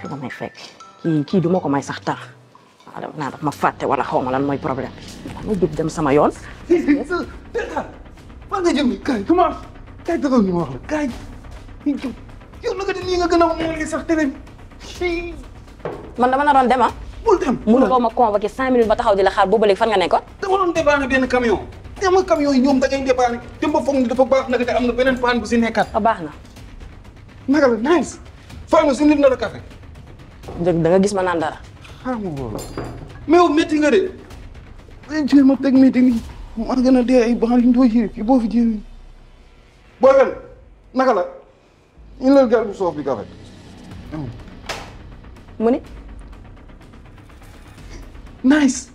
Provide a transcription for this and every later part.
fi ma may fekk kii kii du ma ko may sax tax waaw dama naa daf ma fàtte wala xaw ma lan mooy problème bi ma jóg dem sama yoon fan nga jëm kaay commence kaay taxaw ñu ma wax la kaay yow naka de nii nga gën a mool sax télé bi man dama naroon dem ah bul dem mënu koo ma convoqué cinq minutes ba taxaw di la xaar booba léegi fan nga nekkoon dama doon dépanner benn camion te ma camion yi ñoom da ngay dépanner dem ba foog ni dafa baax nag te am na beneen paan bu si nekkaat a baax na naka la nice. fay ma si nit na la café. njëg da nga gis ma naan dara. xaaral ma woo la. mais yow métti nga de. ay jël ma teg métti nii. maa gën a dee ay baax yu ñu doon yëre fii boo fi jéem. booy fen naka la. ñu lal garab bu soof bi café. mu ni. nice.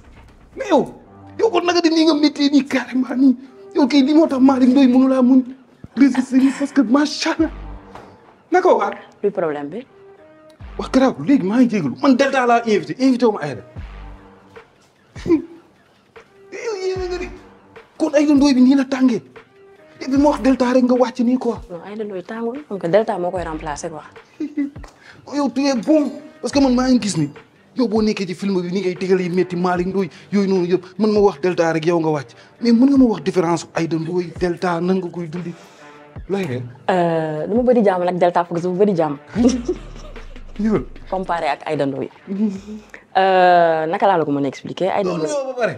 mais yow. yow kon naka di nii nga métti nii carrément nii. yow kay lii moo tax Malick Ndoye mënu laa muñ. résister yi parce que macha allah naka waa. luy problème bi. wax garaaw léegi maa ngi jégalu man Delta laa invité invité wu ma Aïda. yow yéen nga ni kon Aïda Ndoye bi nii la tàngee et puis ma wax Delta rek nga wàcc nii quoi. non Aïda Ndoye tàngul donc Delta moo koy remplacer quoi. yow tu es bon parce que man maa ngi gis ni yow boo nekkee ci film bi ni ngay tegal yi métti Malick Ndoye yooyu noonu yëpp mën ma wax Delta rek yow nga wàcc mais mën nga ma wax différence Aïda Ndoye Delta nan nga koy dundi looy rek. Euh, lu ma bëri jàmm nag Delta Fox bu bëri jàmm. ñëwal comparé ak Aïda Ndoye. Euh, naka laa la ko mën a expliquer Aïda Ndoye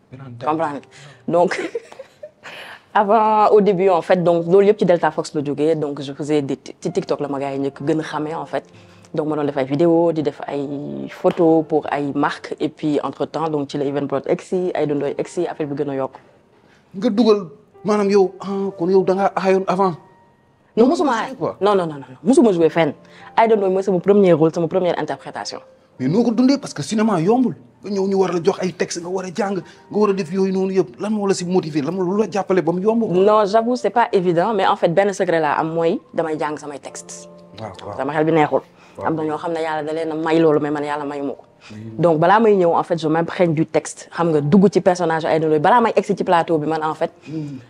comprendre donc avant au début en fait donc loolu yëpp ci Delta Fox la jógee donc je faisais des ci TikTok la ma gars yi njëkk gën a xamee en fait donc ma doon def ay vidéo di def ay photo pour ay marques et puis entre temps donc ci la Evenprod egsi ay dondooy egsi affaire bi gën a yokk nga dugal maanaam yow ah kon yow da ngaa aayoon avant non musuma ay non non non non musuma joué fenn Aïda Ndoye mooy sama premier rôle sama première interprétation. mais noo ko dundee parce que cinéma yombul nga ñëw ñu war la jox ay texte nga war a jàng nga war a def yooyu noonu yëpp lan moo la si motiver lan moo lu la jàppale ba mu yomb. non j'avoue c'est pas évident mais en fait benn secret laa am mooy damay jàng samay texte waaw waaw sama xel bi neexul. Waaw. am na ñoo xam ne yàlla da leen a may loolu mais man yàlla mayu ma ko. donc balaa may ñëw en fait je m'imprègne du texte xam nga dugg ci personnage ay doon balaa may egsi ci plateau bi man en fait.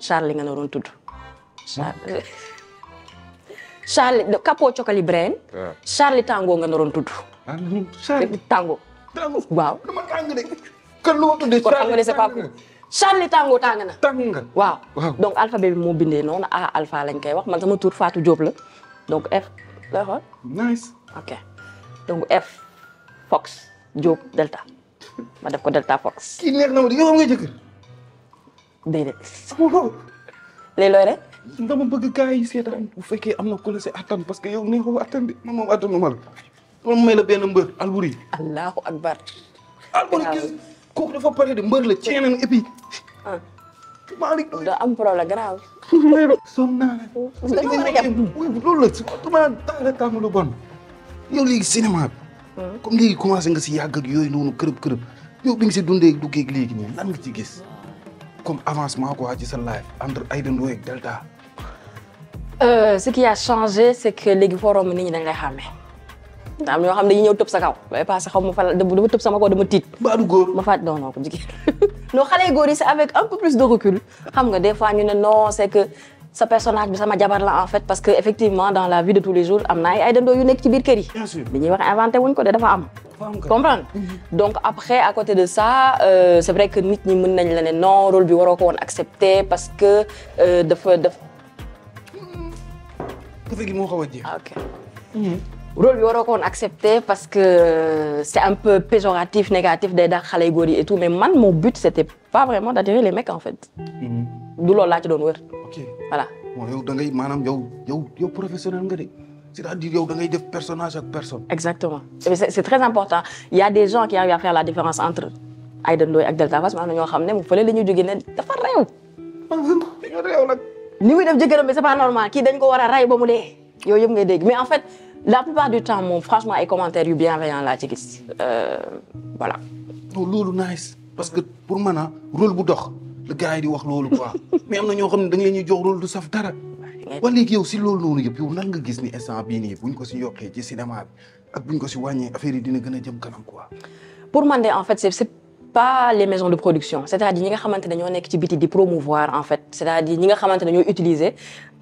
Charles nga naroon tudd. Charles Charles Capo Cokali Brain. waaw Charles Tango nga naroon tudd. ah non Charles Tango Tango waaw. dama tàng de kan lu ma tuddee kon xam nga ne c'est pas Charles Charles Tango tàng na. tàng nga waaw Waaw. donc alphabet bi moo bindee noonu A alpha lañ koy wax man sama tur Fatou Diop la donc F la xool nice ok donc F Fox Diop Delta ma def ko Delta Fox. kii neex na ma di yow am nga jëkkër déedéet sama góor léegi looy rek dama bëgg gars yi seetaan bu fekkee am na ku la si attan parce que yow neexoo attan bi man moom attanu ma la man may la benn mbër alburi allahu akbar alburi gis kooku dafa pare de mbër la ceeneen et puis ah Malick doo am problème grave may la sonn naa la Parce que dama la yab. loolu la si dama daal la tàmm lu bon yow léegi cinéma bi comme léegi commencé nga si yàgg ak yooyu noonu kërëb kërëb yow bi nga si dundee duggee ak léegi nii lan nga ci gis comme avancement quoi ci sa life entre Aïda Ndoye ak Delta. Euh, ce qui a changé c'est que léegi foo romb nit ñi dañ lay xàmmee daa am ñoo xam ne dañuy ñëw tëb sa kaw bay passé xaw ma fa la dama dama tëb sama kaw dama tiit mbaa du góor ma faat non non ko jigéen non xale yu góor yi c'est avec un peu plus de recul xam nga des fois ñu ne non c'est que sa personnage bi sama jabar la en fait parce que effectivement dans la vie de tous les jours am na ay ay dandoo yu nekk ci biir kër yi. bien sûr li ñuy wax inventé wuñ ko de dafa am. comprendre mhm. donc après à côté de ça euh, c'est vrai que nit ñi mën nañ la ne non rôle bi waroo ko woon accepter parce que euh, dafa daf. café gi moo xaw a jeex. Ah, ok. Mhm. rôle bi waroo ko woon accepter parce que euh, c'est un peu péjoratif négatif day daax xale yu góor yi et tout mais man mon but c'était pas vraiment d'attirer les mecs en fait. Mhm. du loolu laa ci doon wër. ok voilà. bon yow da ngay maanaam yow yow yow professionnel nga de c'est-à-dire yow da ngay def personnage ak personne. exactement c'est c'est très important il y a des gens qui arrivent à faire la différence entre Aïda Ndoye ak Delta Fass maanaam ñoo xam ne mu fële la ñuy jógee ne dafa réew. Ah, dañoo réew nag. ni muy def jëkkëram bi c'est pas normal kii dañ ko war a rey ba mu dee. yooyu yëpp ngay dégg mais en fait la plupart du temps moom franchement ay commentaires yu bienveillants laa ci gis euh, voilà. non loolu nice parce que pour man a rôle bu dox la gars yi di wax loolu quoi mais am na ñoo xam ne dañ leen ñuy jox rôle du saf dara. wala léegi yow si loolu noonu yëpp yow nan nga gis ni instant bii nii buñ ko si yokkee ci cinéma bi ak buñ ko si wàññee affaire yi dina gën a jëm kanam quoi. pour man de en fait c'est c'est pas les maisons de production c'est-à-dire ñi nga xamante ne ñoo nekk ci biti di promouvoir en fait c'est-à-dire ñi nga xamante ne ñoo utiliser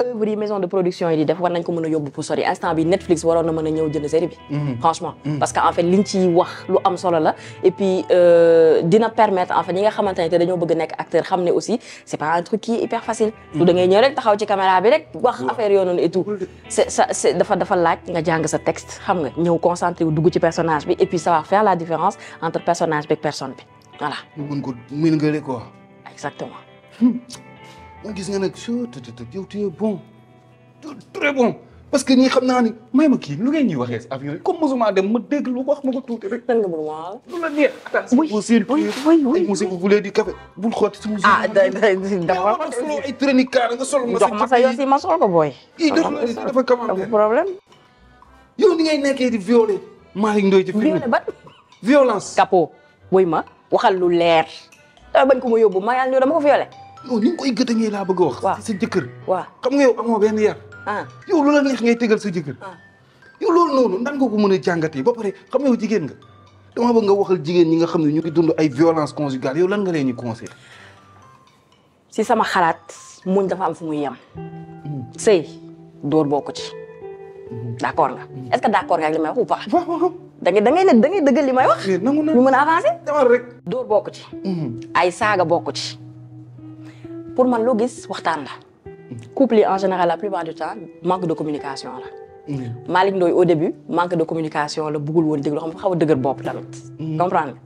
œuvre yi maison de production yi di def war nañ ko mën a yóbbu pour sori instant bi Netflix waroon na mën a ñëw jënd série bi franchement parce que en fait liñ ciy wax lu am solo la et puis euh, dina permettre en fait ñi nga xamante ne te dañoo bëgg nekk acteur xam ne aussi c'est pas un truc qui est hyper facile du da ngay ñëw rek taxaw ci caméra bi rek wax affaire yoo noonu et tout c'est ça c'est dafa dafa laaj nga jàng sa texte xam nga ñëw concentré wu dugg ci personnage bi et puis savoir faire la différence entre personnage bi ak personne bi voilà ñu mën ko mën nga rek quoi. exactement gis nga nag soo tëdd yow tu es bon. très bon parce que ñii xam naa ni may ma kii lu ngeen ñuy waxee si avion yi comme mosuma dem ma dégg lu wax ma ko tuuti rek. lan nga bëgg waaw. lu la neex. attaque oui oui oui oui monsieur vous voulez du café bul xotti suñu. ah da da dafa war a ay traîner kaar nga sol ma sa. jox ma sa yosi ma sol ko booy. i dafa dafa commandé problème. yow ni ngay nekkee di violé. Malick Ndoye ci film violence capot. woy ma waxal lu leer dama bañ ko ma yóbbu ma yàlla ñëw dama ko violé non ni nga koy gëtañee laa bëgg a wax Waaw. sa jëkkër waaw xam nga yow amoo benn yar ah yow lu la neex ngay tegal sa jëkkër Ah. yow loolu noonu nan nga ko mën a jàngatee ba pare xam nga yow jigéen nga dama bëgg nga waxal jigéen ñi nga xam ne ñu ngi dund ay violence conjugale yow lan nga leen ñu conseil si sama xalaat muñ dafa am fu muy yem. sëy dóor bokku ci. d' accord nga est ce que d' accord nga ak li may wax ou pas. waaw waaw da ngay da ngay ne da ngay dëggal li may wax. mais nangu naa ñu mën a avancer. demal rek. dóor bokku ci. ay saaga bokku ci. pour man loo gis waxtaan la. couple yi en général la plupart du temps manque de communication la. Malick Ndoye au début manque de communication la bëggul woon déglu xam nga xaw a dëgër bopp tamit. comprendre nga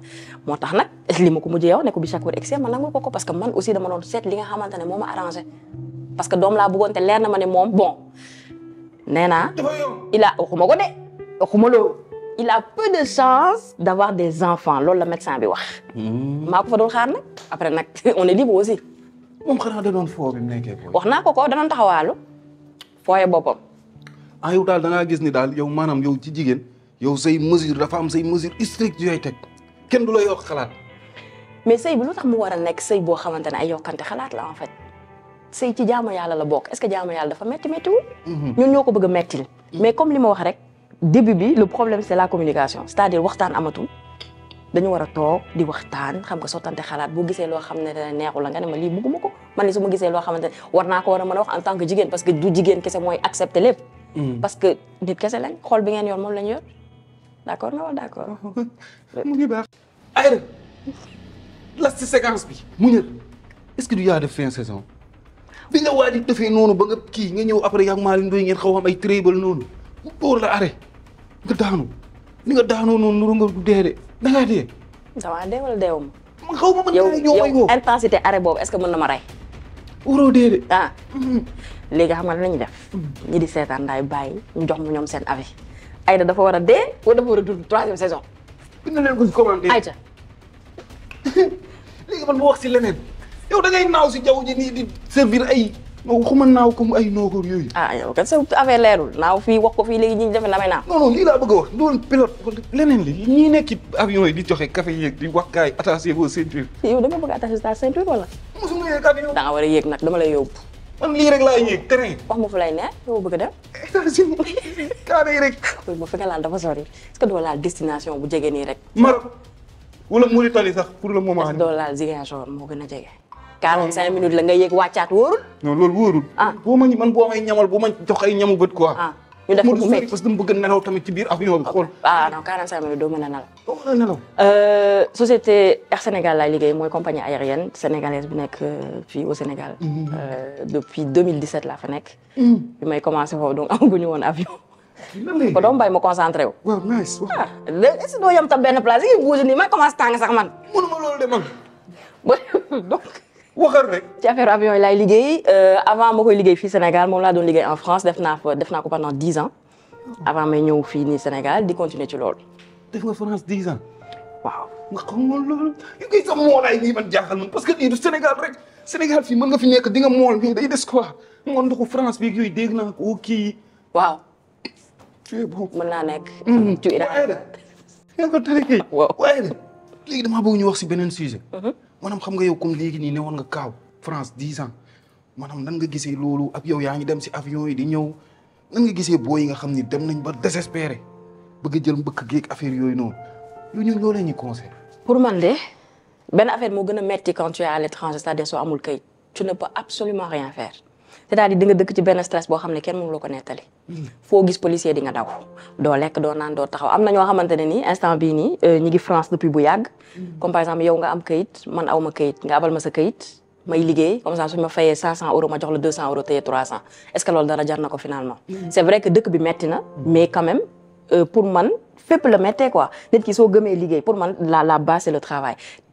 moo tax nag. li ma ko mujjee yow ne ko bi Shakur excès ma nangu ko ko parce que man aussi dama doon seet li nga xamante ne moo ma arrangé parce que doom laa bëggoon te leer na ma ne moom bon nee naa il a waxuma ko de waxuma loolu il a peu de chance d'avoir des enfants loolu la médecin bi wax maa ko fa doon xaar nag après nag on est libre aussi moom xanaa da doon foo bi mu nekkee booy. wax naa ko ko danoon taxawaalu fooye boppam ah yow daal da ngaa gis ni daal yow maanaam yow ci jigéen yow say mesure dafa am say mesure strict yooyu teg kenn du la yokk xalaat mais sëy bi lu tax mu war a nekk sëy boo xamante ne ay yokkante xalaat la en fait sëy ci jaamu yàlla la bokk est-ce que jaamu yàlla dafa metti mettiwul ñun ñoo ko bëgg a mettil mais comme li ma wax rek début bi le problème c'est la communication c'est-à-dire waxtaan amatul dañu war a toog di waxtaan xam nga sottante xalaat boo gisee loo xam ne dana neexu la nga ne ma lii bëgguma ko man ni su ma gisee loo xamante ne war naa ko war a mën a wax en tant que jigéen parce que du jigéen kese mooy accepter lépp parce que nit kese lañ xool bi ngeen yor moom lañ yor d'accord nga wax d'accord. mu ngi baax. Aïda la ci séquence bi. mu ñëw est-ce que du yaa def fin saison bi nga waaj a defee noonu ba nga kii nga ñëw après yaa ngi maa leen doy ngeen xaw a am ay trébal noonu mu dóor la arrêt nga daanu ni nga daanoo noonu nuru nga du dee de da ngaa dee. damaa dee wala deewuma. man xaw ma man yow ñoo may woo yow intensité arrêt boobu est-ce que mën na ma rey. waroo dee de. ah. Mm-hmm. léegi xam nga lu ñuy def. Mm-hmm. ñi di seetaan daay bàyyi ñu jox ma ñoom seen avis. Aïda dafa war a dee wala dafa war a dund troisième saison. bind leen ko si commentaire. ayca. léegi man ma wax si leneen. yow da ngay naaw si jaww ji nii di servir ay. non waxuma naaw comme ay noogoor yooyu. ah yow kat sa affaire leerul naaw fii wax ko fii léegi ñu defe damay naaw. non non lii laa bëgg a wax doon pilote wala leneen li ñii nekk ci avion yi di joxe café yeeg di wax gars yi attaché vos ceintures. yow dama bëgg a attaché sa ceinture wala. mosuma yéeg avion. da nga war a yéeg nag dama lay yóbbu. man lii rek laa yéeg train. wax ma fu lay ne yow bëgg a dem. États-Unis kaana yi rek. loolu ma fi nga laal dafa sori est-ce que doo laal destination bu jege nii rek. Maroc wala Mauritanie sax pour le moment. doo laal Ziguinchor moo gën a jege. 45 minutes la nga yéeg wàccaat wóorul. non loolu wóorul. ah boo ma man boo may ñamal boo ma jox ay ñamu bët quoi. ah ñu def ko bu métti parce que dama bëgg a nelaw tamit ci biir avion bi xool. ah non 45 minutes doo mën a nelaw. doo mën a nelaw. Euh, société Air Sénégal laay liggéey mooy compagnie aérienne sénégalaise bu nekk euh, fii au Sénégal. Mm-hmm. Euh, depuis 2017 laa fa nekk. Mm. bi may commencé foofu donc amaguñu woon avion. ko doom bay ma concentré wu. waaw nice waaw. ah léegi est-ce que doo yem tam benn place yi buusi nii ma commencé tàng sax man. mënuma loolu de man. donc. waxal rek. ci affaire avion yi laay liggéey euh, avant ma koy liggéey fii Sénégal moom laa doon liggéey en France def naa fa def naa ko pendant dix ans. avant may ñëw fii nii Sénégal di continuer ci loolu. def nga France dix ans. waaw. nga xam nga loolu yu koy sax moolaay nii man jaaxal man parce que lii du Sénégal rek Sénégal fii mën nga fi nekk di nga mool mais day des quoi. mool ndoxu France bi yooyu dégg naa ko kii. waaw. tu es bon mën naa nekk. Mm-hmm. tu iras. yaa ko tëri kay. waaw waaye de léegi damaa bëgg ñu wax si beneen sujet. Mm-hmm. maanaam xam nga yow comme léegi nii ne woon nga kaaw France dix ans maanaam nan nga gisee loolu ak yow yaa ngi dem si avion yi di ñëw nan nga gisee boo yi nga xam ni dem nañ ba désespéré bëgg a jël mbëkk géeg affaire yooyu noonu yow ñun loolu la ñuy conseil pour man de benn affaire moo gën a metti quand tu es à l'étranger c'est-à-dire soo amul kayit. tu ne peux absolument rien faire c'est-à-dire di nga dëkk ci benn stress boo xam ne kenn mënu la ko nettali foo gis policier di nga daw doo lekk doo naan doo taxaw am na ñoo xamante ne nii instant bii nii euh, ñi ngi France depuis bu yàgg comme par exemple yow nga am kayit man aw ma kayit nga abal ma sa kayit may liggéey comme ça suñu ma fayee 500 euros ma jox la 200 euros téye 300 est-ce que loolu dara jar na ko finalement c'est vrai que dëkk bi metti na mais quand même euh, pour man fépp la méttee quoi nit ki soo gëmee liggéey pour man la la base c'est le travail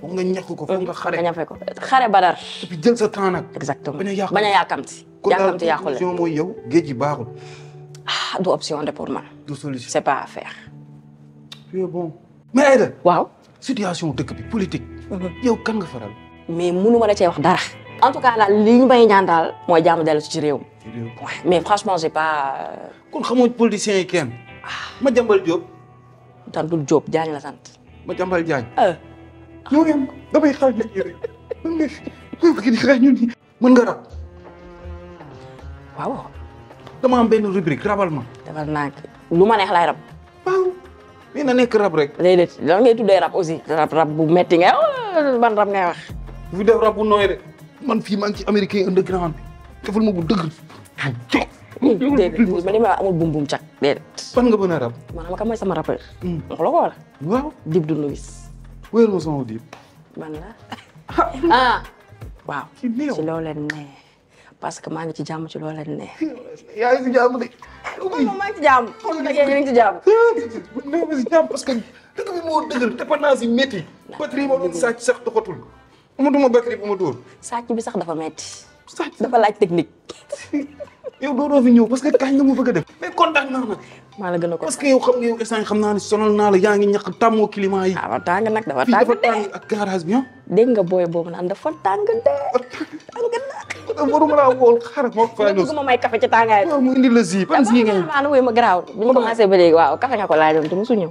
foog nga ñàkk ko foog nga xare nga ñafe ko xare badar et puis jël sa temps nag exactement bañ a yàq bañ a yàkkamti kon daal yàkkamti yàqule solution mooy yow géej gi baaxul ah du option de pour man du solution c'est pas à faire tu es bon mais Aïda waaw situation dëkk bi politique yow kan nga faral mais mënu ma la cee wax dara en tout cas daal li ñu may ñaan daal mooy jàmm dellu ci réew mi ci réew mi. Ouais, mais franchement j'ai pas euh, kon xamoo politiciens yi kenn ma jambal Diop tantul Diop Diagne la sant. ma jàmbal Diagne. ah. yow de damay xaar ñu nii rek man de man bëgg di xaar ñu nii. mën nga rab. waaw. dama am benn rubrique rabal ma. defal naa lu ma neex laay rab. waaw. mais na nekk rab rek. déedéet lan ngay tuddee rab aussi. rab rab bu metti nga ban rab ngay wax. bu fi def rab bu nooy rek. man fii maa ngi ci américain underground bi. defal ma bu dëgg. déedéet ma li ma la amul bum bum cag déedéet. fan nga mën a rab. maanaam ka mooy sama rappeur. Hmm. wax la ko wala. waaw Dip Doundou Wiss. wéyal ma sama Dip. man la ah. waaw ci loo leen ne parce que maa ngi ci jàmm ci loo leen ne. yaa ngi ci jàmm de. moom maa ngi ci jàmm. xool nga yéen a ngi ci jàmm. maa ngi ci jàmm parce que dëkk bi moo dëgër dépendance yi métti. batterie ma doon sàcc sax doxatul. mu duma batterie bu ma dóor. sàcc bi sax dafa metti sàcc dafa laaj technique. yow doo doo fi ñëw parce que kañ la mu bëgg a def. mais kontaan naa nag. maa la gën a ko parce que yow xam nga yow instant xam naa ne sonal naa la yaa ngi ñàkk tàmmoo climat yi. ah tàng nag dafa fii tàng dafa tàng ak garage bi ah. dégg nga booy boobu naan dafa tàng de tàng na. waruma laa wool xaaral ma fay bëgg ma may café ci tàngaay bi. waaw mu indi la zi ban zi ngay. waaw waaw waaw ma garaaw. bi ñu commencé ba léegi waaw café nga ko laajoon te mosu ñëw.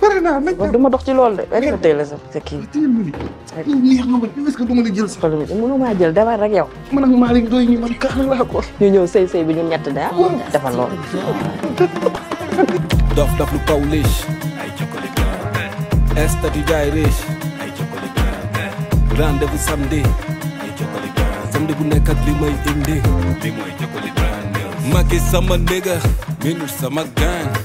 pare naa nañ dem dama dox ci loolu de. nañ dem tey la sa sa kii. tey mu ni neex na ma est-ce que du ma la jël si. xool mi mënu maa jël demal rek yow. man ak Malick doy ñu man kaana laa ko. ñu ñëw sëy sëy bi ñun ñett de ah. defal loolu. dof dof lu kaw liis. ay jokkale gàncax. est du jaay riis. ay jokkale gàncax. rendez-vous samedi. ay jokkale gàncax. samedi bu nekk ak li may indi. li mooy jokkale gàncax. Macky sama nigga. minul sama gang.